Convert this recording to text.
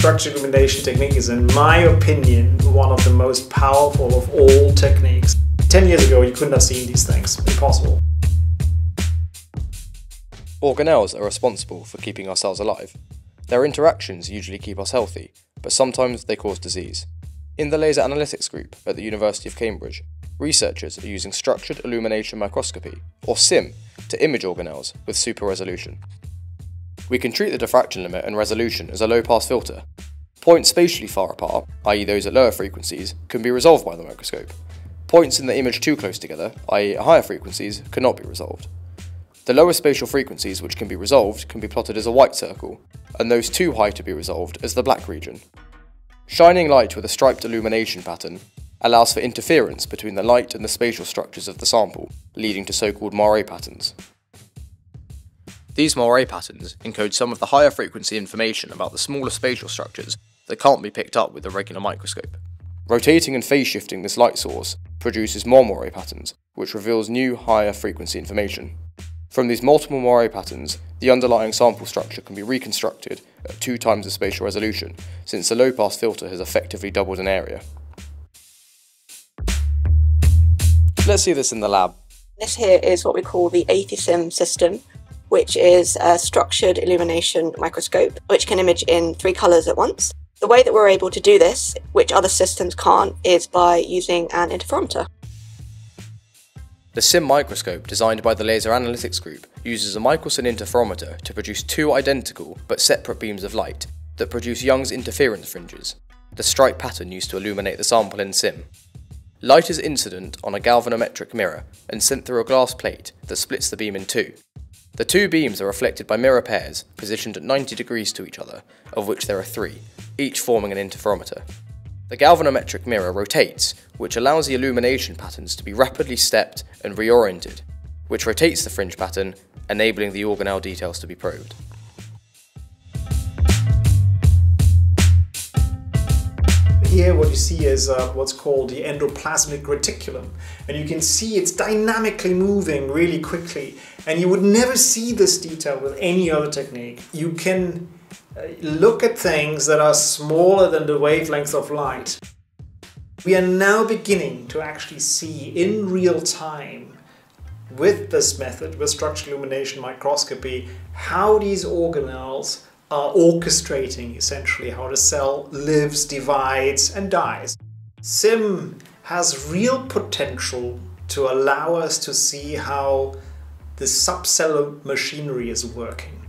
Structured illumination technique is, in my opinion, one of the most powerful of all techniques. 10 years ago, you couldn't have seen these things. Impossible. Organelles are responsible for keeping our cells alive. Their interactions usually keep us healthy, but sometimes they cause disease. In the Laser Analytics Group at the University of Cambridge, researchers are using structured illumination microscopy, or SIM, to image organelles with super resolution. We can treat the diffraction limit and resolution as a low-pass filter. Points spatially far apart, i.e. those at lower frequencies, can be resolved by the microscope. Points in the image too close together, i.e. at higher frequencies, cannot be resolved. The lower spatial frequencies which can be resolved can be plotted as a white circle, and those too high to be resolved as the black region. Shining light with a striped illumination pattern allows for interference between the light and the spatial structures of the sample, leading to so-called moire patterns. These moire patterns encode some of the higher frequency information about the smaller spatial structures that can't be picked up with a regular microscope. Rotating and phase shifting this light source produces more moire patterns, which reveals new higher frequency information. From these multiple moire patterns, the underlying sample structure can be reconstructed at two times the spatial resolution, since the low-pass filter has effectively doubled in area. Let's see this in the lab. This here is what we call the AthiSim system, which is a structured illumination microscope, which can image in three colours at once. The way that we're able to do this, which other systems can't, is by using an interferometer. The SIM microscope designed by the Laser Analytics Group uses a Michelson interferometer to produce two identical but separate beams of light that produce Young's interference fringes, the stripe pattern used to illuminate the sample in SIM. Light is incident on a galvanometric mirror and sent through a glass plate that splits the beam in two, the two beams are reflected by mirror pairs positioned at 90 degrees to each other, of which there are three, each forming an interferometer. The galvanometric mirror rotates, which allows the illumination patterns to be rapidly stepped and reoriented, which rotates the fringe pattern, enabling the organelle details to be probed. Here what you see is uh, what's called the endoplasmic reticulum and you can see it's dynamically moving really quickly and you would never see this detail with any other technique. You can uh, look at things that are smaller than the wavelength of light. We are now beginning to actually see in real time with this method, with structural illumination microscopy, how these organelles are orchestrating essentially how the cell lives, divides and dies. SIM has real potential to allow us to see how the subcellular machinery is working.